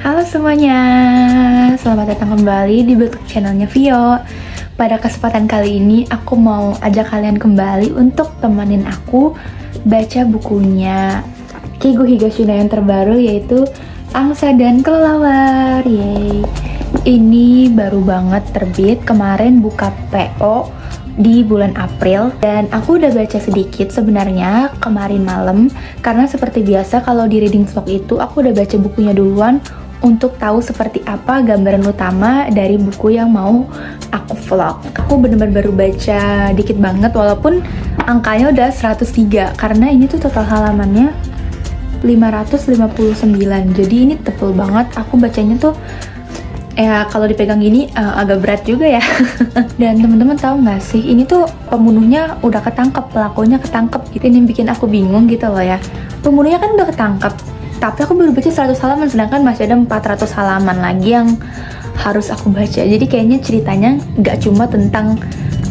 Halo semuanya, selamat datang kembali di YouTube channelnya Vio. Pada kesempatan kali ini aku mau ajak kalian kembali untuk temenin aku baca bukunya Kigo Higashina yang terbaru yaitu Angsa dan Kelelawar. Yeay. Ini baru banget terbit, kemarin buka PO di bulan April dan aku udah baca sedikit sebenarnya kemarin malam. Karena seperti biasa kalau di reading vlog itu aku udah baca bukunya duluan untuk tahu seperti apa gambaran utama dari buku yang mau aku vlog. Aku bener-bener baru baca dikit banget walaupun angkanya udah 103 karena ini tuh total halamannya 559 jadi ini tebel banget. Aku bacanya tuh ya kalau dipegang gini uh, agak berat juga ya. Dan teman-teman tahu nggak sih ini tuh pembunuhnya udah ketangkep pelakunya ketangkep gitu. Ini bikin aku bingung gitu loh ya. Pembunuhnya kan udah ketangkep tapi aku baru baca 100 halaman sedangkan masih ada 400 halaman lagi yang harus aku baca. Jadi kayaknya ceritanya nggak cuma tentang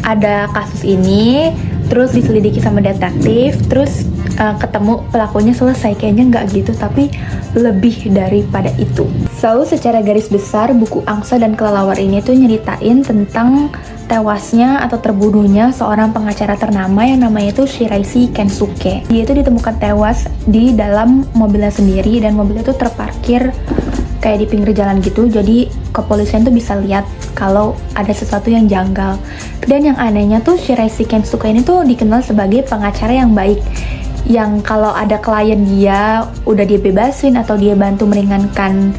ada kasus ini terus diselidiki sama detektif terus uh, ketemu pelakunya selesai. Kayaknya nggak gitu tapi lebih daripada itu. So secara garis besar buku angsa dan kelelawar ini tuh nyeritain tentang tewasnya atau terbunuhnya seorang pengacara ternama yang namanya itu Shiraishi Kensuke. Dia itu ditemukan tewas di dalam mobilnya sendiri dan mobilnya itu terparkir kayak di pinggir jalan gitu. Jadi kepolisian tuh bisa lihat kalau ada sesuatu yang janggal. Dan yang anehnya tuh Shiraishi Kensuke ini tuh dikenal sebagai pengacara yang baik yang kalau ada klien dia udah dia bebasin atau dia bantu meringankan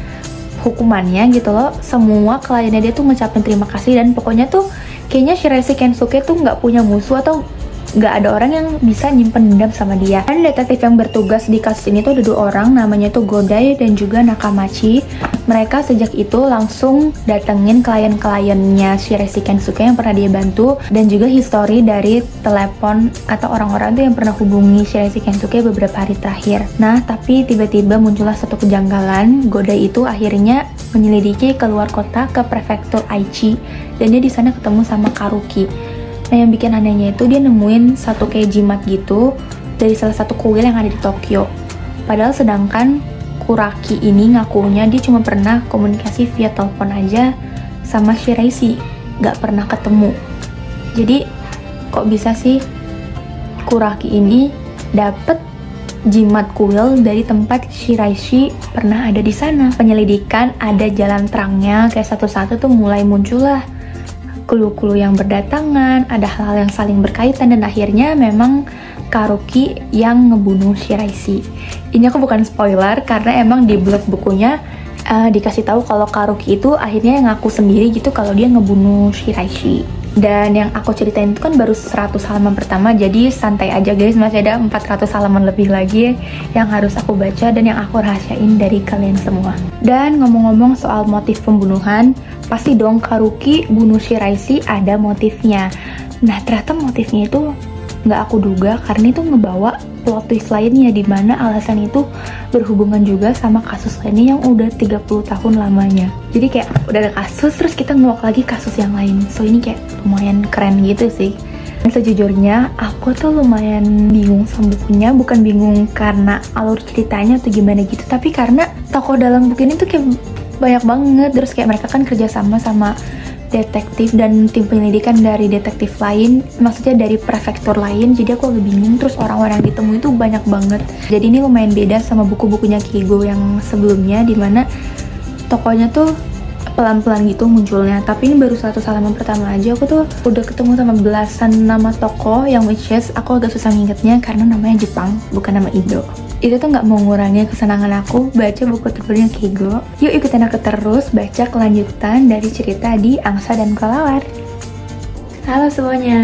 hukumannya gitu loh semua kliennya dia tuh ngucapin terima kasih dan pokoknya tuh kayaknya Shiraishi Kensuke tuh nggak punya musuh atau nggak ada orang yang bisa nyimpen dendam sama dia. Dan detektif yang bertugas di kasus ini tuh ada dua orang, namanya tuh Godai dan juga Nakamachi. Mereka sejak itu langsung datengin klien-kliennya Shiraishi Kensuke yang pernah dia bantu dan juga histori dari telepon atau orang-orang tuh yang pernah hubungi Shiraishi Kensuke beberapa hari terakhir. Nah, tapi tiba-tiba muncullah satu kejanggalan. Godai itu akhirnya menyelidiki keluar kota ke prefektur Aichi dan dia di sana ketemu sama Karuki. Nah yang bikin anehnya itu dia nemuin satu kayak jimat gitu dari salah satu kuil yang ada di Tokyo. Padahal sedangkan Kuraki ini ngakunya dia cuma pernah komunikasi via telepon aja sama Shiraishi, gak pernah ketemu. Jadi kok bisa sih Kuraki ini dapet jimat kuil dari tempat Shiraishi pernah ada di sana. Penyelidikan ada jalan terangnya kayak satu-satu tuh mulai muncul lah kulu-kulu yang berdatangan, ada hal-hal yang saling berkaitan dan akhirnya memang Karuki yang ngebunuh Shiraishi. Ini aku bukan spoiler karena emang di blog bukunya uh, dikasih tahu kalau Karuki itu akhirnya ngaku sendiri gitu kalau dia ngebunuh Shiraishi. Dan yang aku ceritain itu kan baru 100 halaman pertama, jadi santai aja guys, masih ada 400 halaman lebih lagi yang harus aku baca dan yang aku rahasiain dari kalian semua. Dan ngomong-ngomong soal motif pembunuhan, pasti dong Karuki bunuh Shiraishi ada motifnya. Nah ternyata motifnya itu nggak aku duga karena itu ngebawa plot twist lainnya di mana alasan itu berhubungan juga sama kasus lainnya yang udah 30 tahun lamanya. Jadi kayak udah ada kasus terus kita nguak lagi kasus yang lain. So ini kayak lumayan keren gitu sih. Dan sejujurnya aku tuh lumayan bingung sama bukunya. Bukan bingung karena alur ceritanya atau gimana gitu tapi karena tokoh dalam buku ini tuh kayak banyak banget. Terus kayak mereka kan kerjasama sama detektif dan tim penyelidikan dari detektif lain maksudnya dari prefektur lain. Jadi aku agak bingung terus orang-orang yang ditemui itu banyak banget. Jadi ini lumayan beda sama buku-bukunya Kigo yang sebelumnya di mana tokonya tuh pelan-pelan gitu munculnya. Tapi ini baru satu halaman pertama aja. Aku tuh udah ketemu sama belasan nama tokoh yang which is aku agak susah ngingetnya karena namanya Jepang bukan nama Indo. Itu tuh nggak mengurangi kesenangan aku baca buku terbarunya Kigo yuk ikutin aku terus baca kelanjutan dari cerita di Angsa dan Kelawar. Halo semuanya.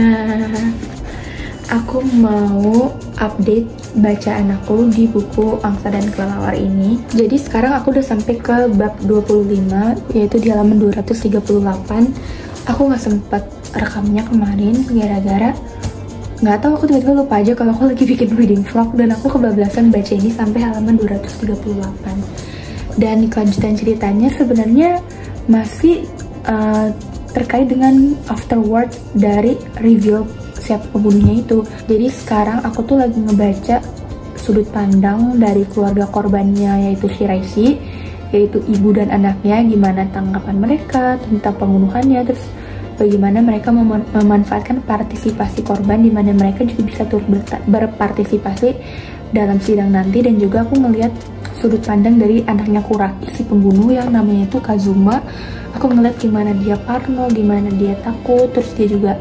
Aku mau update bacaan aku di buku Angsa dan Kelelawar ini. Jadi sekarang aku udah sampai ke bab 25 yaitu di halaman 238. Aku nggak sempet rekamnya kemarin gara-gara nggak tahu aku tiba-tiba lupa aja kalau aku lagi bikin reading vlog dan aku kebablasan baca ini sampai halaman 238. Dan kelanjutan ceritanya sebenarnya masih uh, terkait dengan afterward dari review siapa pembunuhnya itu. Jadi sekarang aku tuh lagi ngebaca sudut pandang dari keluarga korbannya yaitu Shiraishi yaitu ibu dan anaknya gimana tanggapan mereka tentang pembunuhannya terus bagaimana mereka mem memanfaatkan partisipasi korban di mana mereka juga bisa turut berpartisipasi dalam sidang nanti. Dan juga aku ngelihat sudut pandang dari anaknya Kuraki si pembunuh yang namanya itu Kazuma. Aku ngeliat gimana dia parno gimana dia takut terus dia juga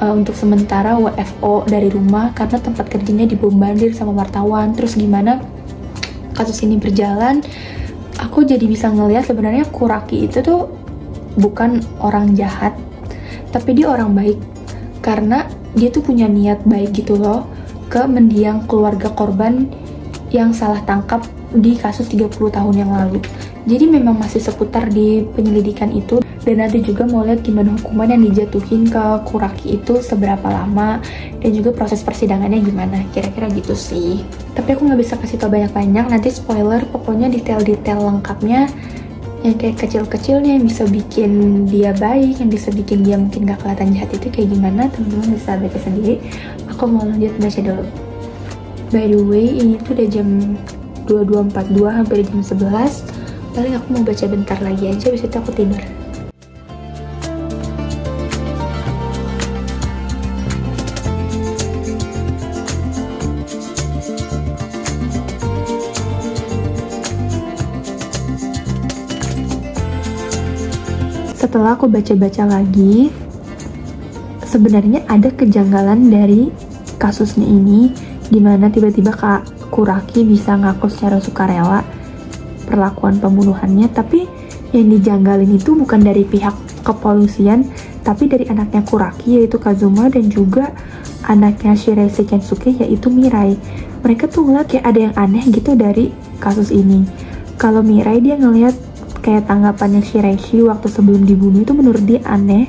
uh, untuk sementara WFO dari rumah karena tempat kerjanya dibombardir sama wartawan. Terus gimana? Kasus ini berjalan aku jadi bisa ngeliat sebenarnya Kuraki itu tuh bukan orang jahat tapi dia orang baik. Karena dia tuh punya niat baik gitu loh ke mendiang keluarga korban yang salah tangkap di kasus 30 tahun yang lalu. Jadi memang masih seputar di penyelidikan itu dan nanti juga mau lihat gimana hukuman yang dijatuhin ke Kuraki itu seberapa lama dan juga proses persidangannya gimana. Kira-kira gitu sih. Tapi aku nggak bisa kasih tau banyak-banyak nanti spoiler pokoknya detail-detail lengkapnya yang kayak kecil-kecilnya yang bisa bikin dia baik yang bisa bikin dia mungkin gak kelihatan jahat itu kayak gimana teman-teman bisa baca sendiri. Aku mau lanjut baca dulu. By the way ini tuh udah jam 22.42 hampir jam 11 paling aku mau baca bentar lagi aja bisa itu aku tidur setelah aku baca-baca lagi sebenarnya ada kejanggalan dari kasusnya ini gimana tiba-tiba Kak Kuraki bisa ngaku secara sukarela perlakuan pembunuhannya. Tapi yang dijanggalin itu bukan dari pihak kepolisian tapi dari anaknya Kuraki yaitu Kazuma dan juga anaknya Shirase Kensuke yaitu Mirai. Mereka tuh ngeliat kayak ada yang aneh gitu dari kasus ini. Kalau Mirai dia ngeliat kayak tanggapannya Shiraishi waktu sebelum dibunuh itu menurut dia aneh.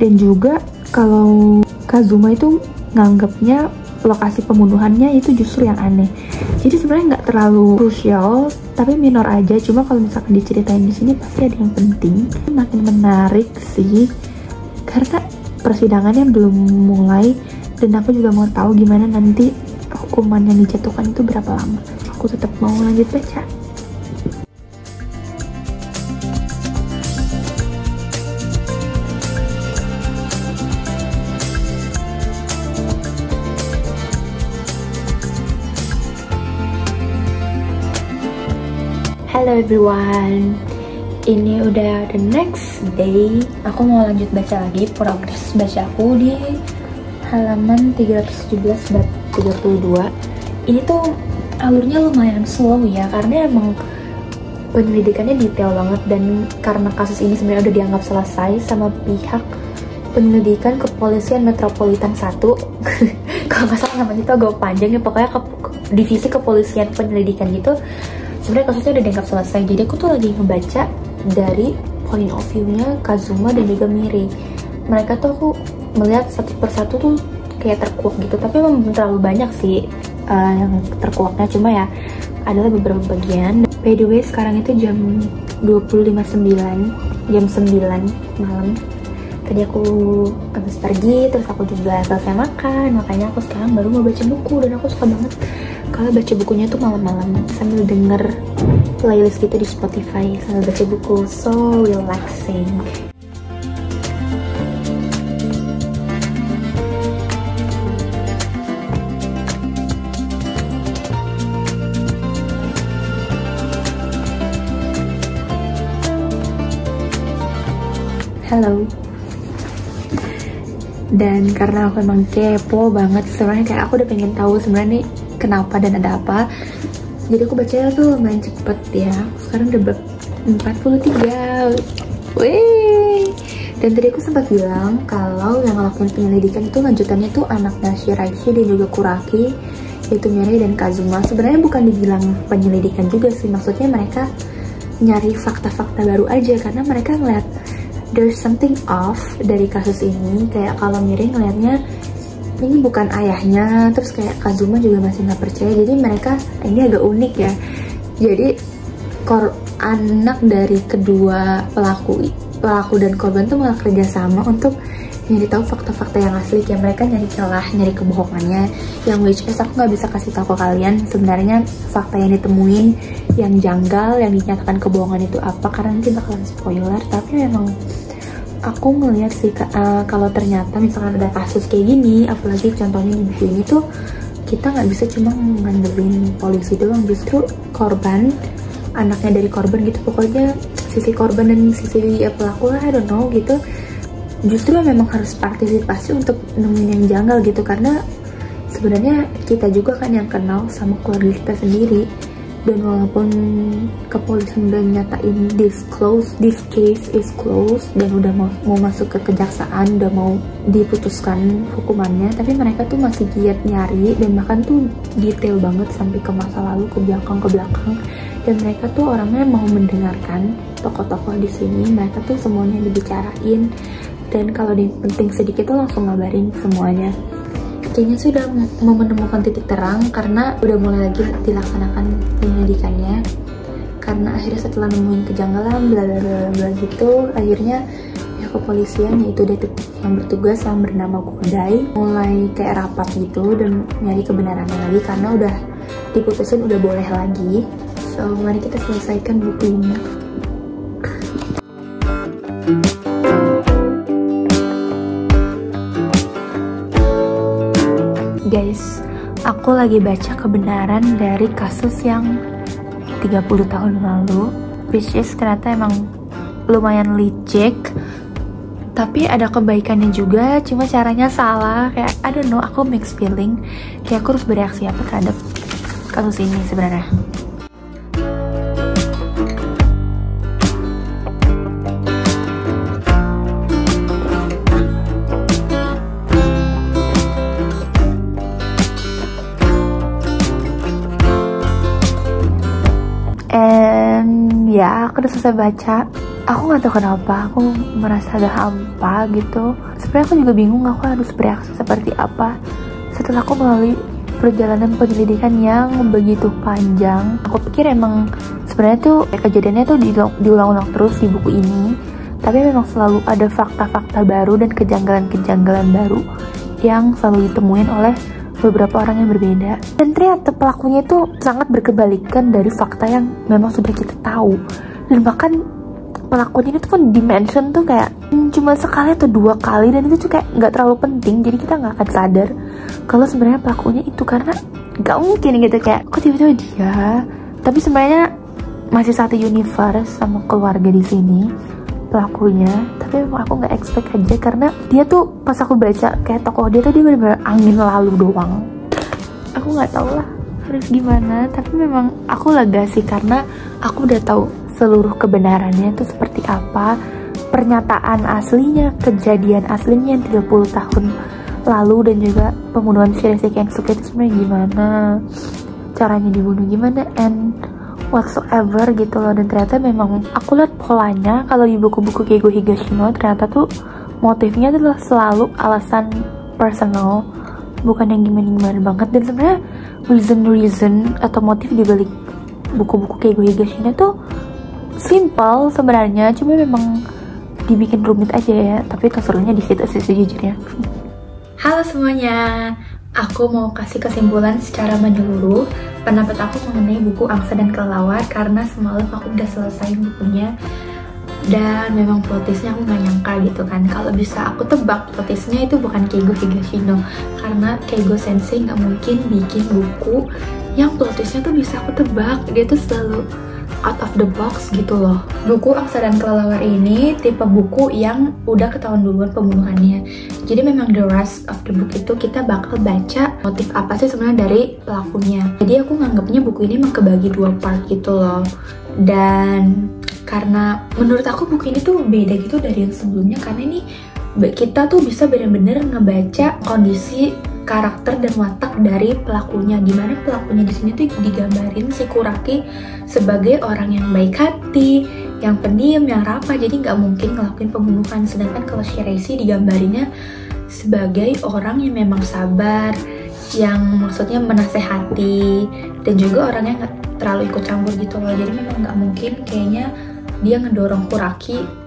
Dan juga kalau Kazuma itu nganggapnya lokasi pembunuhannya itu justru yang aneh. Jadi sebenarnya nggak terlalu krusial tapi minor aja. Cuma kalau misalkan diceritain di sini pasti ada yang penting. Makin menarik sih karena persidangannya belum mulai. Dan aku juga mau tahu gimana nanti hukuman yang dijatuhkan itu berapa lama. Aku tetap mau lanjut baca Hello everyone. Ini udah the next day. Aku mau lanjut baca lagi Progres baca aku di Halaman 317 bab 32 Ini tuh alurnya lumayan slow ya Karena emang penyelidikannya detail banget Dan karena kasus ini sebenarnya udah dianggap selesai Sama pihak penyelidikan kepolisian metropolitan 1 Kalau nggak salah namanya itu agak panjang ya Pokoknya ke, divisi kepolisian penyelidikan gitu sebenarnya kasusnya udah dianggap selesai. Jadi aku tuh lagi ngebaca dari point of view-nya Kazuma dan juga Miri. Mereka tuh aku melihat satu persatu tuh kayak terkuak gitu. Tapi memang terlalu banyak sih uh, yang terkuaknya. Cuma ya adalah beberapa bagian. By the way sekarang itu jam 25.09 jam 9 malam tadi aku habis pergi terus aku juga selesai makan makanya aku sekarang baru mau baca buku dan aku suka banget kalau baca bukunya tuh malam-malam sambil denger playlist gitu di Spotify sambil baca buku. So relaxing. Halo dan karena aku emang kepo banget sebenarnya kayak aku udah pengen tahu sebenarnya nih kenapa dan ada apa. Jadi aku baca tuh lumayan cepet ya. Sekarang udah bab 43 Wih. dan tadi aku sempat bilang kalau yang ngelakuin penyelidikan itu lanjutannya tuh anaknya Shiraishi dan juga Kuraki yaitu Mirai dan Kazuma. Sebenarnya bukan dibilang penyelidikan juga sih maksudnya mereka nyari fakta-fakta baru aja karena mereka ngeliat there's something off dari kasus ini. Kayak kalau Mirai ngeliatnya ini bukan ayahnya. Terus kayak Kazuma juga masih nggak percaya. Jadi mereka ini agak unik ya. Jadi kor anak dari kedua pelaku pelaku dan korban tuh malah kerja sama untuk nyari tahu fakta-fakta yang asli kayak mereka nyari celah nyari kebohongannya yang which is aku nggak bisa kasih tahu ke kalian. Sebenarnya fakta yang ditemuin yang janggal yang dinyatakan kebohongan itu apa karena nanti bakalan spoiler. Tapi memang aku ngeliat sih uh, kalau ternyata misalkan ada kasus kayak gini apalagi contohnya di buku ini tuh kita nggak bisa cuma ngandelin polisi doang. Justru korban anaknya dari korban gitu. Pokoknya sisi korban dan sisi pelaku lah I don't know gitu justru memang harus partisipasi untuk nemuin yang janggal gitu karena sebenarnya kita juga kan yang kenal sama keluarga kita sendiri. Dan walaupun kepolisian udah nyatain this close this case is closed dan udah mau, mau masuk ke kejaksaan udah mau diputuskan hukumannya tapi mereka tuh masih giat nyari dan bahkan tuh detail banget sampai ke masa lalu ke belakang ke belakang. Dan mereka tuh orangnya mau mendengarkan tokoh-tokoh di sini mereka tuh semuanya dibicarain dan kalau di penting sedikit tuh langsung ngabarin semuanya. Kayaknya sudah menemukan titik terang karena udah mulai lagi dilaksanakan penyelidikannya. Karena akhirnya setelah nemuin kejanggalan bla bla bla bla gitu akhirnya ya kepolisian yaitu detektif yang bertugas yang bernama Godai mulai kayak rapat gitu dan nyari kebenarannya lagi karena udah diputusin udah boleh lagi. So mari kita selesaikan buku ini guys aku lagi baca kebenaran dari kasus yang 30 tahun lalu which is ternyata emang lumayan licik tapi ada kebaikannya juga cuma caranya salah. Kayak I don't know aku mixed feeling. Kayak aku harus bereaksi apa terhadap kasus ini sebenarnya selesai baca aku nggak tahu kenapa aku merasa agak hampa gitu. Sebenarnya aku juga bingung aku harus bereaksi seperti apa. Setelah aku melalui perjalanan penyelidikan yang begitu panjang aku pikir emang sebenarnya tuh kejadiannya tuh diulang-ulang terus di buku ini. Tapi memang selalu ada fakta-fakta baru dan kejanggalan-kejanggalan baru yang selalu ditemuin oleh beberapa orang yang berbeda. Dan ternyata pelakunya itu sangat berkebalikan dari fakta yang memang sudah kita tahu dan bahkan pelakunya itu pun dimension tuh kayak hmm, cuma sekali atau dua kali dan itu tuh kayak nggak terlalu penting. Jadi kita nggak akan sadar kalau sebenarnya pelakunya itu karena nggak mungkin gitu kayak kok tiba-tiba dia? Tapi sebenarnya masih satu universe sama keluarga di sini pelakunya. Tapi aku nggak expect aja karena dia tuh pas aku baca kayak tokoh dia tuh dia benar-benar angin lalu doang. Aku nggak tahu lah harus gimana? Tapi memang aku lega sih karena aku udah tahu seluruh kebenarannya itu seperti apa. Pernyataan aslinya kejadian aslinya yang 30 tahun lalu dan juga pembunuhan Shirase Kensuke itu sebenarnya gimana? Caranya dibunuh gimana? And whatsoever gitu loh. Dan ternyata memang aku lihat polanya kalau di buku-buku Keigo Higashino ternyata tuh motifnya adalah selalu alasan personal bukan yang gimana-gimana banget. Dan sebenarnya reason-reason atau motif di balik buku-buku Keigo Higashino tuh simple sebenarnya cuma memang dibikin rumit aja ya. Tapi keseruannya di situ sih sejujurnya. Halo semuanya. Aku mau kasih kesimpulan secara menyeluruh. Pendapat aku mengenai buku Angsa dan Kelelawar karena semalam aku udah selesai bukunya dan memang plotisnya aku gak nyangka gitu kan. Kalau bisa aku tebak plotisnya itu bukan Keigo Higashino. Karena Keigo Sensei nggak mungkin bikin buku yang plotisnya tuh bisa aku tebak. Dia tuh selalu out of the box gitu loh. Buku Angsa dan Kelelawar ini tipe buku yang udah ketahuan duluan pembunuhannya. Jadi memang the rest of the book itu kita bakal baca motif apa sih sebenarnya dari pelakunya. Jadi aku nganggapnya buku ini emang kebagi dua part gitu loh. Dan karena menurut aku buku ini tuh beda gitu dari yang sebelumnya karena ini kita tuh bisa benar-benar ngebaca kondisi karakter dan watak dari pelakunya. Di mana pelakunya di sini tuh digambarin si Kuraki sebagai orang yang baik hati yang pendiam yang rapah jadi nggak mungkin ngelakuin pembunuhan. Sedangkan kalau Shiresi digambarinnya sebagai orang yang memang sabar yang maksudnya menasehati dan juga orangnya nggak terlalu ikut campur gitu loh. Jadi memang nggak mungkin kayaknya dia ngedorong Kuraki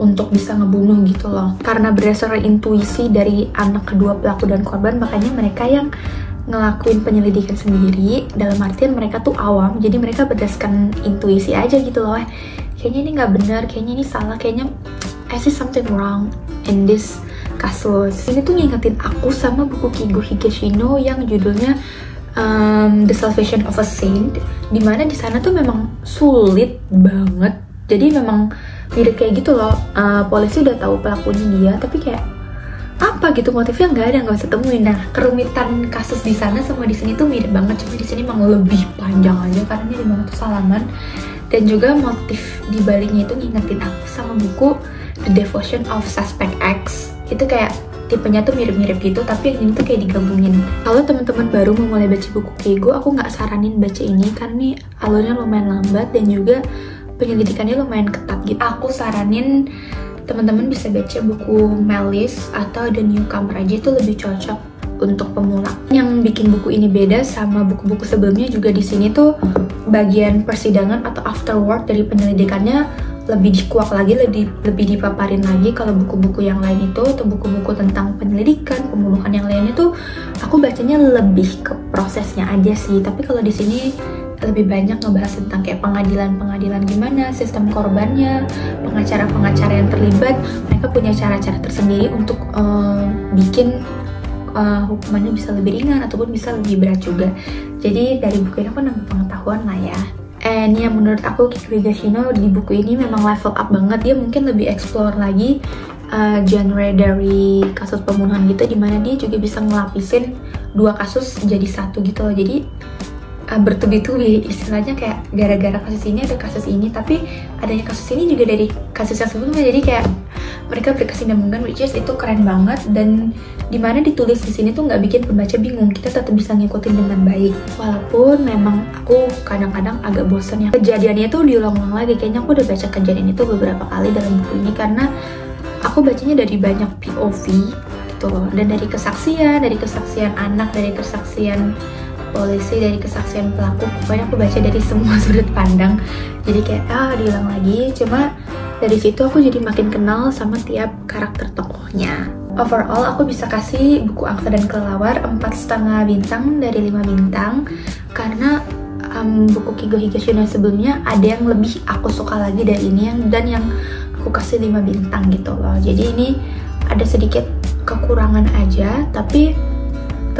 untuk bisa ngebunuh gitu loh. Karena berdasarkan intuisi dari anak kedua pelaku dan korban makanya mereka yang ngelakuin penyelidikan sendiri dalam artian mereka tuh awam jadi mereka berdasarkan intuisi aja gitu loh kayaknya ini nggak benar kayaknya ini salah kayaknya I see something wrong in this kasus. Ini tuh ngingetin aku sama buku Kigo Higashino yang judulnya um, The Salvation of a Saint di mana di sana tuh memang sulit banget. Jadi memang mirip kayak gitu loh. Uh, polisi udah tahu pelakunya dia tapi kayak apa gitu motifnya? Nggak ada nggak bisa temuin. Nah kerumitan kasus di sana sama di sini tuh mirip banget. Cuma di sini emang lebih panjang aja karena ini 500 halaman dan juga motif di baliknya itu ngingetin aku sama buku The Devotion of Suspect X. Itu kayak tipenya tuh mirip-mirip gitu tapi yang ini tuh kayak digabungin. Kalau teman-teman baru mau mulai baca buku Keigo. Aku nggak saranin baca ini karena ini alurnya lumayan lambat dan juga penyelidikannya lumayan ketat gitu aku saranin teman-teman bisa baca buku Melis atau The Newcomer aja itu lebih cocok untuk pemula. Yang bikin buku ini beda sama buku-buku sebelumnya juga di sini tuh bagian persidangan atau afterword dari penyelidikannya lebih dikuak lagi, lebih lebih dipaparin lagi kalau buku-buku yang lain itu atau buku-buku tentang penyelidikan, pembunuhan yang lainnya tuh aku bacanya lebih ke prosesnya aja sih. Tapi kalau di sini lebih banyak ngebahas tentang kayak pengadilan-pengadilan gimana, sistem korbannya, pengacara-pengacara yang terlibat, mereka punya cara-cara tersendiri untuk uh, bikin uh, hukumannya bisa lebih ringan ataupun bisa lebih berat juga. Jadi dari buku ini aku nambah pengetahuan lah ya. And yang menurut aku Kiko Higashino di buku ini memang level up banget. Dia mungkin lebih explore lagi uh, genre dari kasus pembunuhan gitu, di mana dia juga bisa ngelapisin dua kasus jadi satu gitu loh. Jadi uh, bertubi-tubi. Istilahnya kayak gara-gara kasus ini ada kasus ini tapi adanya kasus ini juga dari kasus yang sebelumnya. Jadi kayak mereka berkesinambungan which is itu keren banget. Dan di mana ditulis di sini tuh nggak bikin pembaca bingung. Kita tetap bisa ngikutin dengan baik. Walaupun memang aku kadang-kadang agak bosan ya. Kejadiannya tuh diulang-ulang lagi. Kayaknya aku udah baca kejadian itu beberapa kali dalam buku ini karena aku bacanya dari banyak POV gitu dan dari kesaksian dari kesaksian anak dari kesaksian polisi dari kesaksian pelaku. Pokoknya aku baca dari semua sudut pandang. Jadi kayak ah diulang lagi. Cuma dari situ aku jadi makin kenal sama tiap karakter tokohnya. Overall aku bisa kasih buku Angsa dan Kelelawar empat setengah bintang dari 5 bintang. Karena um, buku Kigo Higashino sebelumnya ada yang lebih aku suka lagi dari ini yang dan yang aku kasih 5 bintang gitu loh. Jadi ini ada sedikit kekurangan aja tapi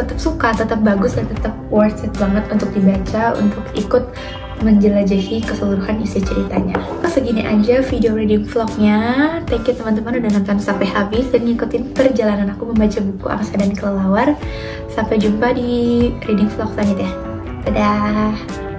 tetap suka, tetap bagus dan tetap worth it banget untuk dibaca, untuk ikut menjelajahi keseluruhan isi ceritanya. Segini aja video reading vlognya. Thank you teman-teman udah nonton sampai habis dan ngikutin perjalanan aku membaca buku Angsa dan Kelelawar. Sampai jumpa di reading vlog selanjutnya. Dadah!